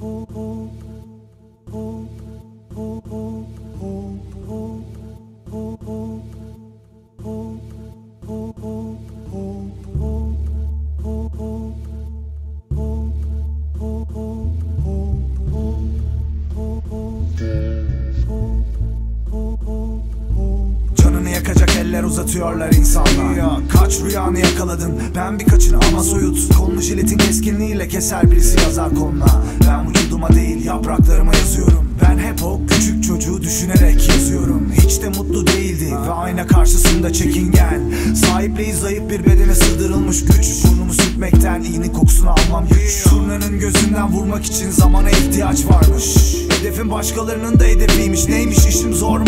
Oh, oh. Uzatıyorlar insanlar. Ya, Kaç rüyanı yakaladın? Ben birkaçını ama soyut. Kolunu jiletin keskinliğiyle keser birisi yazar koluna. Ben vücuduma değil yapraklarıma yazıyorum. Ben hep o küçük çocuğu düşünerek yazıyorum. Hiç de mutlu değildi ve ayna karşısında çekingen. Sahipliği zayıf bir bedene sığdırılmış güç. Burnumu sürtmekten iyinin kokusunu almam güç. Turnanın gözünden vurmak için zamana ihtiyaç varmış. Hedefim başkalarının da hedefiymiş. Neymiş? İşim zormuş. Tüm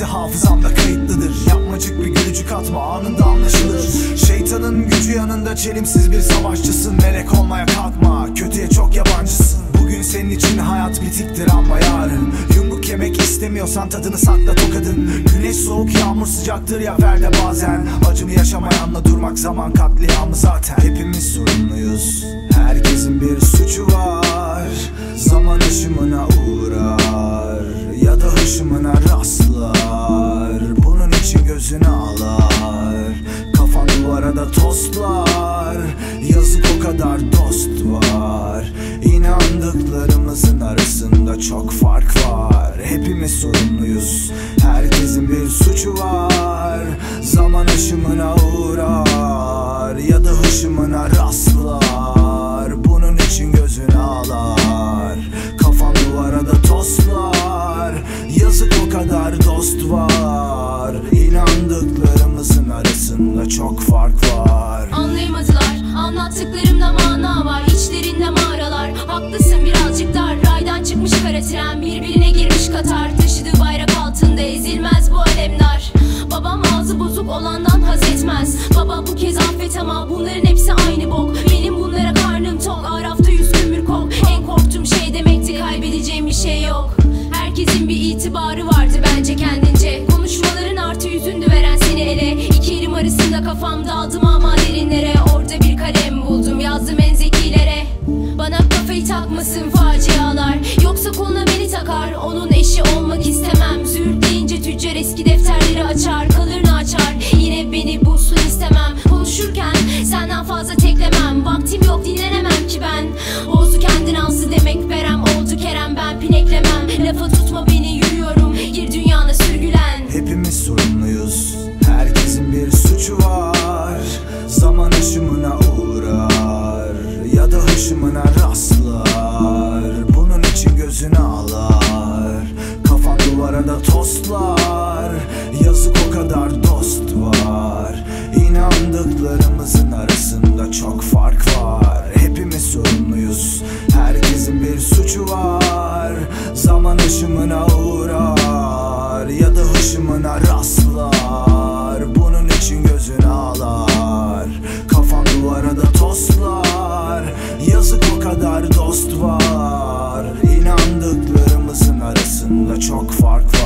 gülümsemesi hafızamda kayıtlıdır. Yapmacık bir gülücük atma anında anlaşılır. Şeytanın gücü yanında çelimsiz bir savaşçısın. Melek olmaya kalkma kötüye çok yabancısın. Bugün senin için hayat bitiktir ama yarın. Yumruk yemek istemiyorsan tadını sakla tokadın. Güneş soğuk yağmur sıcaktır ya verde bazen. Acımı yaşamayanla durmak zaman katliamı zaten. Hepimiz sorumluyuz. Herkesin bir suçu var. Zaman ışımına uğrar kadar dost var. İnandıklarımızın arasında çok fark var. Hepimiz sorumluyuz Herkesin bir suçu var. Zaman ışımına uğrar Ya da hışımına rastlar. Bunun için gözünü alar Kafan duvara da toslar. Yazık o kadar dost var. İnandıklarımızın arasında çok fark var Anlattıklarımda mana var İçlerinde mağaralar. Haklısın birazcık dar. Raydan çıkmış kara tren Birbirine girmiş Katar. Taşıdığı bayrak altında ezilmez bu alemdar. Babam ağzı bozuk olandan haz etmez. Baba bu kez affet ama bunların hepsi aynı bok. Benim bunlara karnım tok Arafta yüz kömür kok. En korktuğum şey demekti kaybedeceğim bir şey yok. Herkesin bir itibarı vardı bence kendince. Konuşmaların artı yüzündü veren seni ele. İki elim arasında kafamda zaman ışımına uğrar Ya da hışımına rastlar. Bunun için gözün ağlar Kafan duvara da toslar Yazık o kadar dost var İnandıklarımızın arasında çok fark var.